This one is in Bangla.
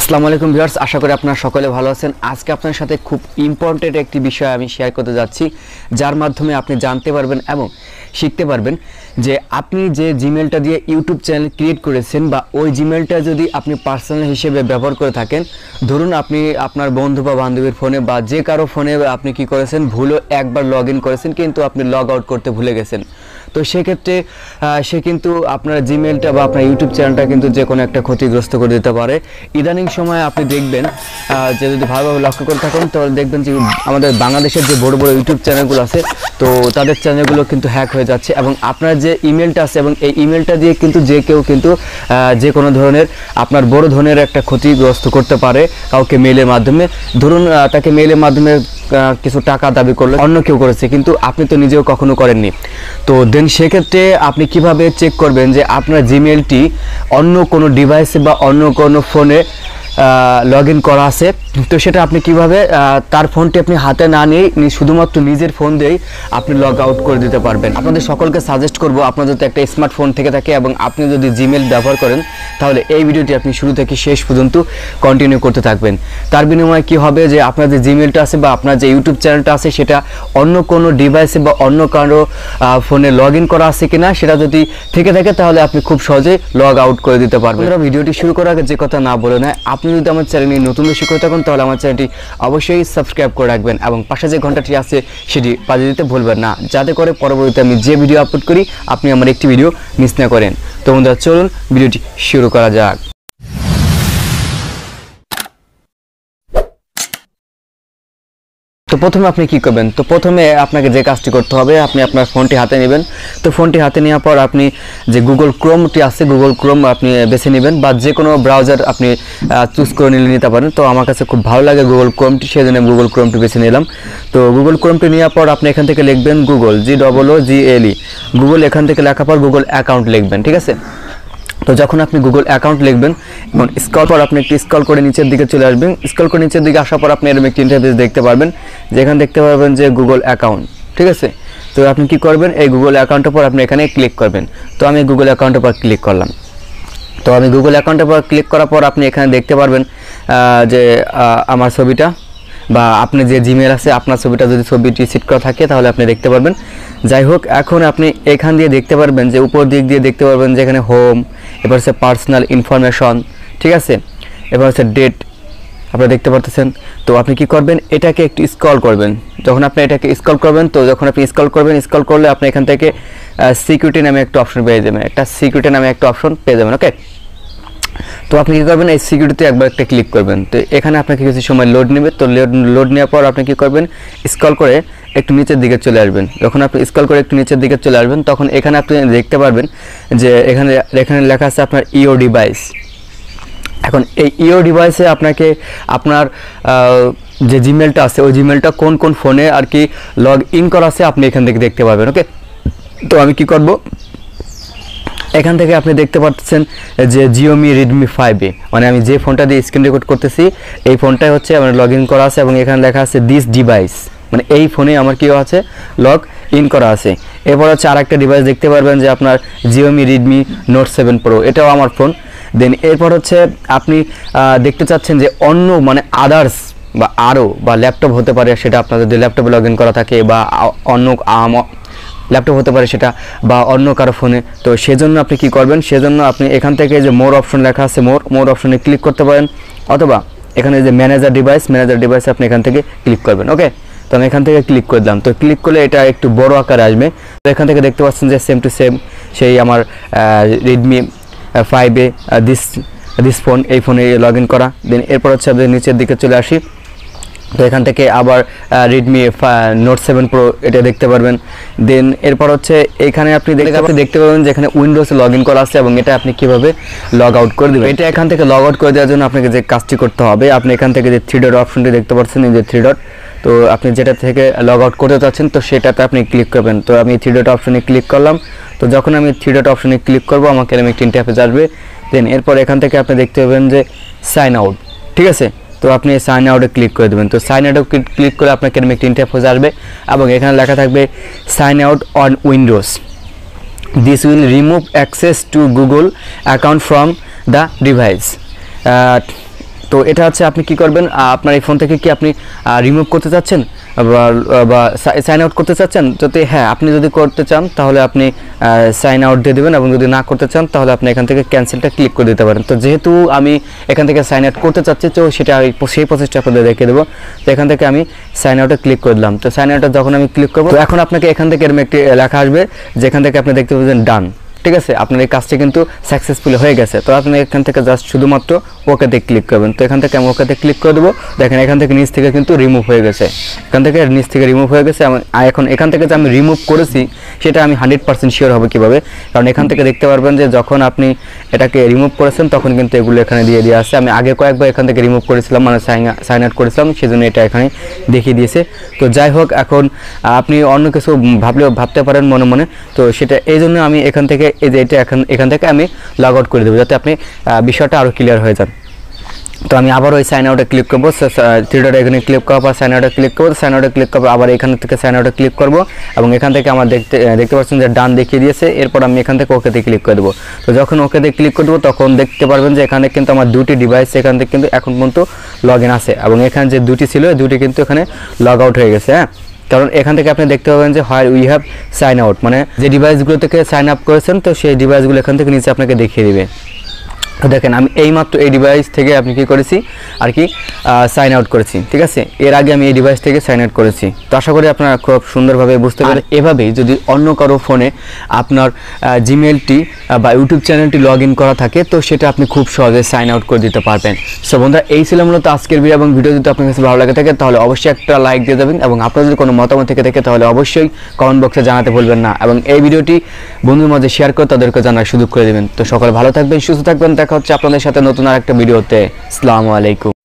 আসসালামু আলাইকুম ভিউয়ার্স, আশা করি আপনারা সকলে ভালো আছেন। আজকে আপনার সাথে খুব ইম্পর্টেন্ট একটি বিষয় আমি শেয়ার করতে যাচ্ছি, যার মাধ্যমে আপনি জানতে পারবেন এবং শিখতে পারবেন যে আপনি যে জিমেলটা দিয়ে ইউটিউব চ্যানেল ক্রিয়েট করেছেন বা ওই জিমেলটা যদি আপনি পার্সোনাল হিসেবে ব্যবহার করে থাকেন, ধরুন আপনি আপনার বন্ধু বা বান্ধবীর ফোনে বা যে কারও ফোনে আপনি কি করেছেন, ভুলও একবার লগ করেছেন, কিন্তু আপনি লগ আউট করতে ভুলে গেছেন। তো সেক্ষেত্রে সে কিন্তু আপনার জিমেলটা বা আপনার ইউটিউব চ্যানেলটা কিন্তু যে কোনো একটা ক্ষতিগ্রস্ত করে দিতে পারে। ইদানিং সময় আপনি দেখবেন যে যদি ভালোভাবে লক্ষ্য করে থাকেন, তাহলে দেখবেন যে আমাদের বাংলাদেশের যে বড় বড় ইউটিউব চ্যানেলগুলো আছে, তো তাদের চ্যানেলগুলো কিন্তু হ্যাক হয়ে যাচ্ছে এবং আপনার যে ইমেলটা আছে এবং এই ইমেলটা দিয়ে কিন্তু যে কেউ কিন্তু যে কোনো ধরনের আপনার বড় ধরনের একটা ক্ষতিগ্রস্ত করতে পারে কাউকে মেলের মাধ্যমে। ধরুন তাকে মেলের মাধ্যমে কিছু টাকা দাবি করল অন্য কেউ করেছে, কিন্তু আপনি তো নিজেও কখনো করেননি। তো দেন সেক্ষেত্রে আপনি কীভাবে চেক করবেন যে আপনার জিমেলটি অন্য কোনো ডিভাইসে বা অন্য কোনো ফোনে লগ ইন করা আছে। তো সেটা আপনি কীভাবে তার ফোনটি আপনি হাতে না নিয়ে শুধুমাত্র নিজের ফোন দিয়েই আপনি লগ আউট করে দিতে পারবেন। আপনাদের সকলকে সাজেস্ট করব আপনার যদি একটা স্মার্টফোন থেকে থাকে এবং আপনি যদি জিমেল ব্যবহার করেন, তাহলে এই ভিডিওটি আপনি শুরু থেকে শেষ পর্যন্ত কন্টিনিউ করতে থাকবেন। তার বিনিময়ে কি হবে যে আপনার যে জিমেলটা আছে বা আপনার যে ইউটিউব চ্যানেলটা আছে, সেটা অন্য কোনো ডিভাইসে বা অন্য কারও ফোনে লগ ইন করা আছে কিনা, সেটা যদি থেকে থাকে, তাহলে আপনি খুব সহজে লগ আউট করে দিতে পারবেন। ভিডিওটি শুরু করার আগে যে কথা না বলে নেয়, আপনি যদি আমার চ্যানেলে নতুন দর্শক হয়ে থাকেন, তাহলে আমার চ্যানেলটি অবশ্যই সাবস্ক্রাইব করে রাখবেন এবং পাশে যে ঘন্টাটি আছে, সেটি বাজে দিতে ভুলবেন না। যাতে করে পরবর্তীতে আমি যে ভিডিও আপলোড করি, আপনি আমার একটি ভিডিও মিস না করেন। তো বন্ধুরা, চলুন ভিডিওটি শুরু করা যাক। তো প্রথমে আপনি কি করবেন? তো প্রথমে আপনাকে যে কাজটি করতে হবে, আপনি আপনার ফোনটি হাতে নেবেন। তো ফোনটি হাতে নেওয়ার পর আপনি যে গুগল ক্রোমটি আছে গুগল ক্রোম আপনি বেছে নেবেন বা যে কোনো ব্রাউজার আপনি চুজ করে নিলে নিতে পারেন। তো আমার কাছে খুব ভালো লাগে গুগল ক্রোমটি সেই জন্য গুগল ক্রোমটি বেছে নিলাম। তো গুগল ক্রোমটি নেওয়ার পর আপনি এখান থেকে লিখবেন Google G double O G L E Google এখান থেকে লেখার পর গুগল অ্যাকাউন্ট লিখবেন, ঠিক আছে? তো যখন আপনি গুগল অ্যাকাউন্ট লিখবেন, এবং স্কল পর আপনি একটি স্কল করে নিচের দিকে চলে আসবেন স্কল করে নিচের দিকে আসার পর আপনি এরকম একটি ইন্টারফেস দেখতে পারবেন, যেখানে দেখতে পারবেন যে গুগল অ্যাকাউন্ট ঠিক আছে? তো আপনি কি করবেন? এই গুগল অ্যাকাউন্টের পর আপনি এখানে ক্লিক করবেন। তো আমি গুগল অ্যাকাউন্টের পর ক্লিক করলাম। তো আমি গুগল অ্যাকাউন্টের পর ক্লিক করার পর আপনি এখানে দেখতে পারবেন যে আমার ছবিটা, বা আপনি যে জিমেল আছে, আপনার ছবিটা যদি ছবিটি সেট করা থাকে, তাহলে আপনি দেখতে পারবেন। যাই হোক, এখন আপনি এখান দিয়ে দেখতে পারবেন যে উপর দিক দিয়ে দেখতে পারবেন যে এখানে হোম এবার হচ্ছে পার্সোনাল ইনফরমেশন ঠিক আছে? এবার হচ্ছে ডেট আপনারা দেখতে পারতেছেন। তো আপনি কি করবেন? এটাকে একটু স্ক্রল করবেন। যখন আপনি এটাকে স্ক্রল করবেন, তো যখন আপনি স্ক্রল করবেন স্ক্রল করলে আপনি এখান থেকে সিকিউরিটি নামে একটা অপশন পেয়ে যাবেন। একটা সিকিউরিটি নামে একটা অপশন পেয়ে যাবেন ওকে তো আপনি কী করবেন? এই সিকিউরিটিতে একবার একটা ক্লিক করবেন। তো এখানে আপনাকে কিছু সময় লোড নেবে। তো লোড নেওয়ার পর আপনি কী করবেন? স্কল করে একটু নিচের দিকে চলে আসবেন। যখন আপনি স্কল করে একটু নিচের দিকে চলে আসবেন, তখন এখানে আপনি দেখতে পারবেন যে এখানে এখানে লেখা আছে আপনার ইও ডিভাইস এখন এই ইও ডিভাইসে আপনাকে আপনার যে জিমেলটা আছে, ওই জিমেলটা কোন কোন ফোনে আর কি লগ ইন করা আছে, আপনি এখান থেকে দেখতে পাবেন ওকে তো আমি কি করব? এখান থেকে আপনি দেখতে পাচ্ছেন যে জিওমি রেডমি ফাইভ এ মানে আমি যে ফোনটা দিয়ে স্ক্রিন রেকর্ড করতেছি, এই ফোনটাই হচ্ছে আমার লগ ইন করা আছে এবং এখানে লেখা আছে দিস ডিভাইস মানে এই ফোনে আমার কি আছে? লগ ইন করা আছে। এরপর হচ্ছে আরেকটা ডিভাইস দেখতে পারবেন যে আপনার Xiaomi Redmi Note seven Pro এটাও আমার ফোন দেন এরপর হচ্ছে আপনি দেখতে চাচ্ছেন যে অন্য মানে আদার্স বা আরও বা ল্যাপটপ হতে পারে, সেটা আপনার যদি ল্যাপটপে লগ ইন করা থাকে বা অন্য ল্যাপটপ হতে পারে সেটা বা অন্য কারও ফোনে তো সেজন্য আপনি কি করবেন? সেজন্য আপনি এখান থেকে যে মোর অপশন লেখা আছে মোর মোর অপশনে ক্লিক করতে পারেন। অথবা এখানে যে ম্যানেজার ডিভাইস ম্যানেজার ডিভাইসে আপনি এখান থেকে ক্লিক করবেন ওকে তো আমি এখান থেকে ক্লিক করে দিলাম। তো ক্লিক করলে এটা একটু বড় আকারে আসবে। তো এখান থেকে দেখতে পাচ্ছেন যে সেম টু সেম সেই আমার রেডমি ফাইভে দিস দিস ফোন এই ফোনে লগ ইন করা। দেন এরপর হচ্ছে আপনি নিচের দিকে চলে আসি। তো এখান থেকে আবার রেডমি নোট সেভেন প্রো এটা দেখতে পারবেন। দেন এরপর হচ্ছে এখানে আপনি আপনি দেখতে পাবেন যে এখানে উইন্ডোজে লগ ইন করা আছে এবং এটা আপনি কীভাবে লগ আউট করে দেবেন। এটা এখান থেকে লগ আউট করে দেওয়ার জন্য আপনাকে যে কাজটি করতে হবে, আপনি এখান থেকে যে থ্রি ডট অপশনটি দেখতে পাচ্ছেন, এই যে থ্রি ডট তো আপনি যেটা থেকে লগ আউট করতে চাচ্ছেন, তো সেটাতে আপনি ক্লিক করবেন। তো আমি থ্রি ডট অপশনে ক্লিক করলাম, তো যখন আমি থ্রি ডট অপশনে ক্লিক করব, আমাকে এরকম একটি ইন্টারফেস আসবে। দেন এরপর এখান থেকে আপনি দেখতে পাবেন যে সাইন আউট ঠিক আছে? তো আপনি সাইন আউটে ক্লিক করে দেবেন। তো সাইন আউটে ক্লিক করে আপনাকে এরকম একটি ইন্টারফেস আসবে এবং এখানে লেখা থাকবে sign out on Windows this will remove access to Google account from the device তো এটা হচ্ছে আপনি কি করবেন? আপনার এই ফোন থেকে কি আপনি রিমুভ করতে চাচ্ছেন? বা- সাইন আউট করতে চাচ্ছেন, যদি হ্যাঁ আপনি যদি করতে চান, তাহলে আপনি সাইন আউট দিয়ে দেবেন এবং যদি না করতে চান, তাহলে আপনি এখান থেকে ক্যান্সেলটা ক্লিক করে দিতে পারেন। তো যেহেতু আমি এখান থেকে সাইন আউট করতে চাচ্ছি, তো সেটা সেই প্রসেসটা আপনাদের দেখিয়ে দেবো। তো এখান থেকে আমি সাইন আউটে ক্লিক করে দিলাম। তো সাইন আউটে যখন আমি ক্লিক করব এখন আপনাকে এখান থেকে এরকম একটি লেখা আসবে, যেখান থেকে আপনি দেখতে পাবেন ডান ঠিক আছে? আপনার এই কাজটি কিন্তু সাকসেসফুল হয়ে গেছে। তো আপনি এখান থেকে জাস্ট শুধুমাত্র ওকেতে ক্লিক করবেন। তো এখান থেকে আমি ওকেতে ক্লিক করে দেবো। দেখেন, এখান থেকে নিচ থেকে কিন্তু রিমুভ হয়ে গেছে। এখান থেকে নিচ থেকে রিমুভ হয়ে গেছে। এখন এখান থেকে যে আমি রিমুভ করেছি, সেটা আমি হান্ড্রেড পার্সেন্ট শিওর হবে কীভাবে? কারণ এখান থেকে দেখতে পারবেন যে যখন আপনি এটাকে রিমুভ করেছেন, তখন কিন্তু এগুলো এখানে দিয়ে দিয়ে আসছে আমি আগে কয়েকবার এখান থেকে রিমুভ করেছিলাম মানে সাইন সাইন আউট করেছিলাম, সেজন্য এটা এখানে দেখিয়ে দিয়েছে। তো যাই হোক, এখন আপনি অন্য কিছু ভাবলেও ভাবতে পারেন মনে মনে। তো সেটা এই জন্য আমি এখান থেকে এই যে এটা এখন এখান থেকে আমি লগ আউট করে দেবো, যাতে আপনি বিষয়টা আরও ক্লিয়ার হয়ে যান। তো আমি আবার ওই সাইন আউটে ক্লিক করব থ্রি ডট এখানে ক্লিক করার পর সাইন আউটে ক্লিক করব সাইন আউটে ক্লিক করব আবার এখান থেকে সাইন আউটে ক্লিক করব, এবং এখান থেকে আমার দেখতে দেখতে পাচ্ছেন যে ডান দেখিয়ে দিয়েছে, এরপর আমি এখান থেকে ওকেতে ক্লিক করে দেবো। তো যখন ওকেতে ক্লিক করে দেবো তখন দেখতে পারবেন যে এখানে কিন্তু আমার দুটি ডিভাইস এখান থেকে কিন্তু এখন পর্যন্ত লগ ইন আছে, এবং এখানে যে দুটি ছিল দুটি কিন্তু এখানে লগ আউট হয়ে গেছে হ্যাঁ? কারণ এখান থেকে আপনি দেখতে পাবেন যে হয় উই হ্যাভ সাইন আউট মানে যে ডিভাইসগুলো থেকে সাইন আপ করেছেন, তো সেই ডিভাইসগুলো এখান থেকে নিচে আপনাকে দেখিয়ে দিবে। দেখেন আমি এইমাত্র এই ডিভাইস থেকে আপনি কি করেছি? আর কি সাইন আউট করেছি ঠিক আছে? এর আগে আমি এই ডিভাইস থেকে সাইন আউট করেছি। তো আশা করি আপনারা খুব সুন্দরভাবে বুঝতে পারেন এভাবেই যদি অন্য কারও ফোনে আপনার জিমেলটি বা ইউটিউব চ্যানেলটি লগ ইন করা থাকে তো সেটা আপনি খুব সহজে সাইন আউট করে দিতে পারবেন। সো বন্ধুরা এই ছিল মূলত আজকের ভিডিও এবং ভিডিও যদি আপনার কাছে ভালো লাগে থাকে তাহলে অবশ্যই একটা লাইক দিয়ে দেবেন এবং আপনার যদি কোনো মতামত থেকে থাকে তাহলে অবশ্যই কমেন্ট বক্সে জানাতে ভুলবেন না। এবং এই ভিডিওটি বন্ধুর মাঝে শেয়ার করে তাদেরকে জানার সুযোগ করে দেবেন। তো সকলে ভালো থাকবেন সুস্থ থাকবেন দেখা হচ্ছে আপনাদের সাথে নতুন আর একটা ভিডিওতে। আসসালামু আলাইকুম।